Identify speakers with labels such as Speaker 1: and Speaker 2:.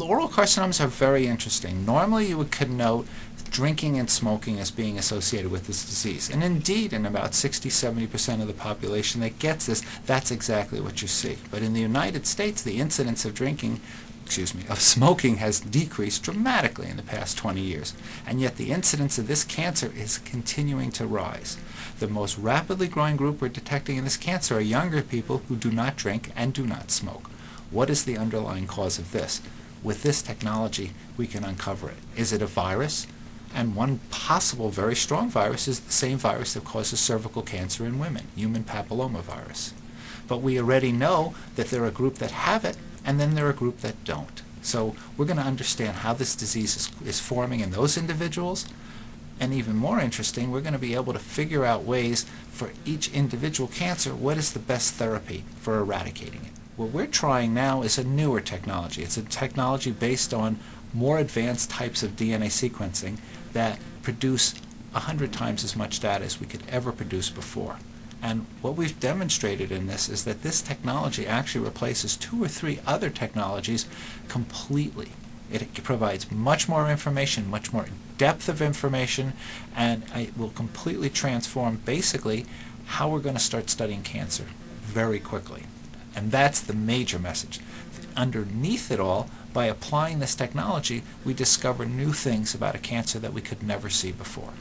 Speaker 1: Oral carcinomas are very interesting. Normally you would connote drinking and smoking as being associated with this disease. And indeed, in about 60-70% of the population that gets this, that's exactly what you see. But in the United States, the incidence of drinking excuse me, of smoking has decreased dramatically in the past 20 years, and yet the incidence of this cancer is continuing to rise. The most rapidly growing group we're detecting in this cancer are younger people who do not drink and do not smoke. What is the underlying cause of this? With this technology, we can uncover it. Is it a virus? And one possible very strong virus is the same virus that causes cervical cancer in women, human papillomavirus. But we already know that there are a group that have it, and then there are a group that don't. So we're going to understand how this disease is, is forming in those individuals, and even more interesting, we're going to be able to figure out ways for each individual cancer, what is the best therapy for eradicating it. What we're trying now is a newer technology. It's a technology based on more advanced types of DNA sequencing that produce 100 times as much data as we could ever produce before. And what we've demonstrated in this is that this technology actually replaces two or three other technologies completely. It provides much more information, much more depth of information, and it will completely transform basically how we're going to start studying cancer very quickly. And that's the major message. Underneath it all, by applying this technology, we discover new things about a cancer that we could never see before.